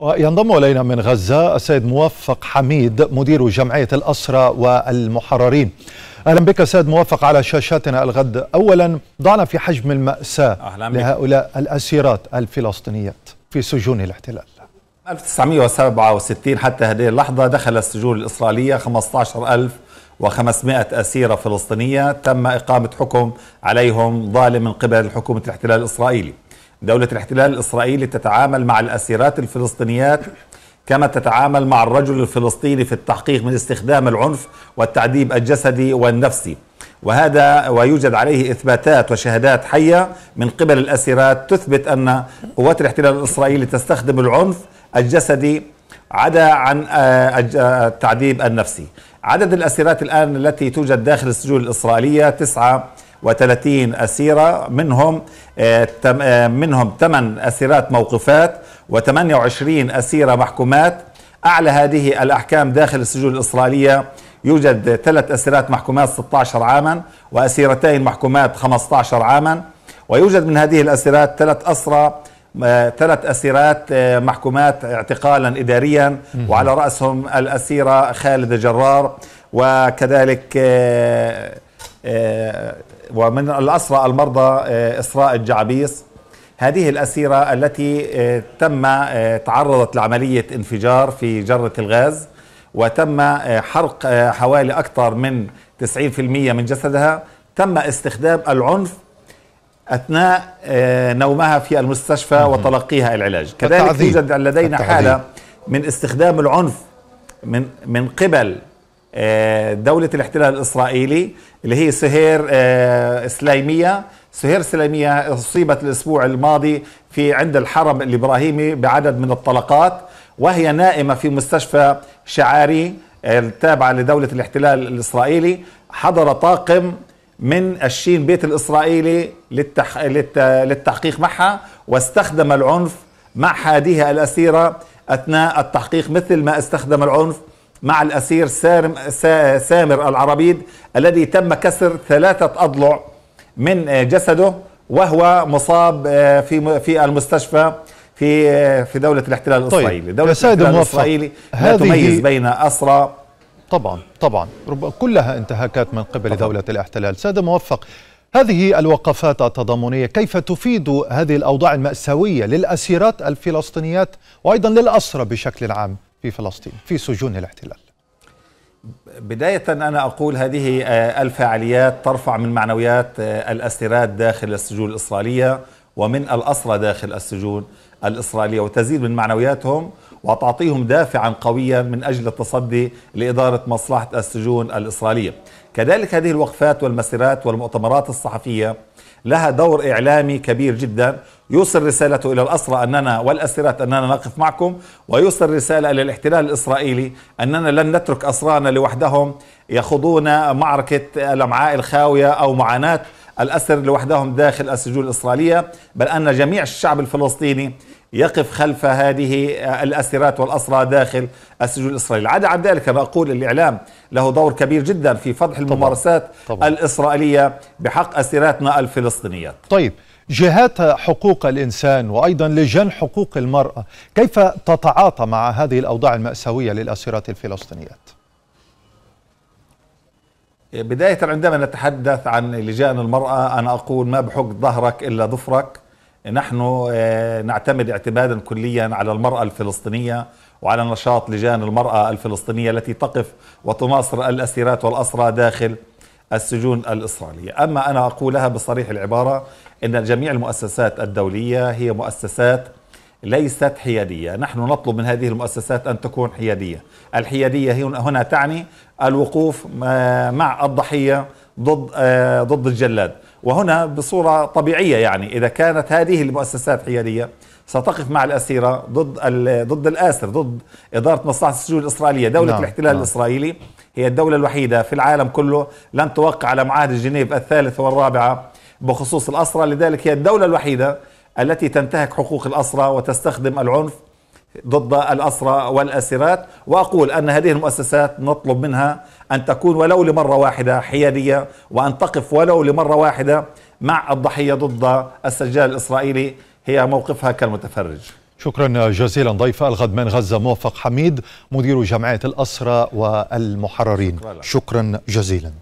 وينضم إلينا من غزة السيد موفق حميد مدير جمعية الأسرى والمحررين. أهلا بك سيد موفق على شاشاتنا الغد. اولا ضعنا في حجم المأساة لهؤلاء الأسيرات الفلسطينيات في سجون الاحتلال. 1967 حتى هذه اللحظة دخل السجون الإسرائيلية 15500 أسيرة فلسطينية تم إقامة حكم عليهم ظالم من قبل حكومة الاحتلال الإسرائيلي. دولة الاحتلال الإسرائيلي تتعامل مع الأسيرات الفلسطينيات كما تتعامل مع الرجل الفلسطيني في التحقيق من استخدام العنف والتعذيب الجسدي والنفسي. وهذا ويوجد عليه إثباتات وشهادات حية من قبل الأسيرات تثبت أن قوات الاحتلال الإسرائيلي تستخدم العنف الجسدي عدا عن التعذيب النفسي. عدد الأسيرات الآن التي توجد داخل السجون الإسرائيلية تسعة وثلاثين أسيرة منهم منهم ثمان أسيرات موقوفات و28 أسيرة محكومات. أعلى هذه الأحكام داخل السجون الإسرائيلية يوجد ثلاث أسيرات محكومات 16 عاما وأسيرتين محكومات 15 عاما. ويوجد من هذه الأسيرات ثلاث أسرى ثلاث أسيرات محكومات اعتقالا إداريا. وعلى رأسهم الأسيرة خالد جرار وكذلك ومن الأسرى المرضى إسراء الجعبيس. هذه الأسيرة التي تم تعرضت لعملية انفجار في جرة الغاز وتم حرق حوالي أكثر من 90% من جسدها. تم استخدام العنف أثناء نومها في المستشفى وتلقيها العلاج. كذلك يوجد لدينا حالة من استخدام العنف من من قبل دولة الاحتلال الإسرائيلي اللي هي سهير إسلامية سهير إسلامية أصيبت الأسبوع الماضي في عند الحرم الإبراهيمي بعدد من الطلقات وهي نائمة في مستشفى شعاري التابعة لدولة الاحتلال الإسرائيلي. حضر طاقم من الشين بيت الإسرائيلي للتح... للت... للتحقيق معها واستخدم العنف مع هذه الأسيرة أثناء التحقيق مثل ما استخدم العنف مع الأسير سارم سامر العربيد الذي تم كسر ثلاثة أضلع من جسده وهو مصاب في في المستشفى في في دولة الاحتلال طيب. الإسرائيلي دولة الاحتلال الإسرائيلي لا تميز بين أسرى طبعا طبعا كلها انتهاكات من قبل طبعا. دولة الاحتلال سيد موفق هذه الوقفات التضامنية كيف تفيد هذه الأوضاع المأساوية للأسيرات الفلسطينيات وأيضا للأسرى بشكل عام في فلسطين في سجون الاحتلال. بداية أنا أقول هذه الفعاليات ترفع من معنويات الأسيرات داخل السجون الإسرائيلية ومن الأسرى داخل السجون الإسرائيلية وتزيد من معنوياتهم وتعطيهم دافعا قويا من أجل التصدي لإدارة مصلحة السجون الإسرائيلية. كذلك هذه الوقفات والمسيرات والمؤتمرات الصحفية لها دور إعلامي كبير جدا يوصل رسالته إلى الأسرى أننا والأسيرات أننا نقف معكم ويوصل رسالة إلى الاحتلال الإسرائيلي أننا لن نترك أسرانا لوحدهم يخوضون معركة الأمعاء الخاوية أو معاناة الأسر لوحدهم داخل السجون الإسرائيلية بل أن جميع الشعب الفلسطيني يقف خلف هذه الأسيرات والأسرى داخل السجون الإسرائيلية عدا عن ذلك أنا أقول الإعلام له دور كبير جدا في فضح الممارسات طبعا. طبعا. الإسرائيلية بحق أسيراتنا الفلسطينيات طيب جهات حقوق الإنسان وأيضا لجان حقوق المرأة كيف تتعاطى مع هذه الأوضاع المأساوية للأسيرات الفلسطينيات؟ بداية عندما نتحدث عن لجان المرأة أنا أقول ما بحق ظهرك إلا ظفرك نحن نعتمد اعتمادا كليا على المرأة الفلسطينية وعلى نشاط لجان المرأة الفلسطينية التي تقف وتناصر الأسيرات والأسرى داخل السجون الإسرائيلية أما أنا أقولها بصريح العبارة أن جميع المؤسسات الدولية هي مؤسسات ليست حيادية نحن نطلب من هذه المؤسسات أن تكون حيادية الحيادية هنا تعني الوقوف مع الضحية ضد ضد الجلاد وهنا بصورة طبيعية يعني إذا كانت هذه المؤسسات حيادية ستقف مع الأسيرة ضد ضد الآسر ضد إدارة مصلحة السجون الإسرائيلية دولة نعم. الاحتلال نعم. الإسرائيلي هي الدولة الوحيدة في العالم كله لن توقع على معاهدة جنيف الثالثة والرابعة بخصوص الأسرى. لذلك هي الدولة الوحيدة التي تنتهك حقوق الأسرى وتستخدم العنف ضد الأسرى والأسيرات وأقول أن هذه المؤسسات نطلب منها أن تكون ولو لمرة واحدة حيادية وأن تقف ولو لمرة واحدة مع الضحية ضد السجال الإسرائيلي. هي موقفها كالمتفرج. شكرا جزيلا ضيف الغد من غزة موفق حميد مدير جمعية الأسرى والمحررين. شكرا جزيلا.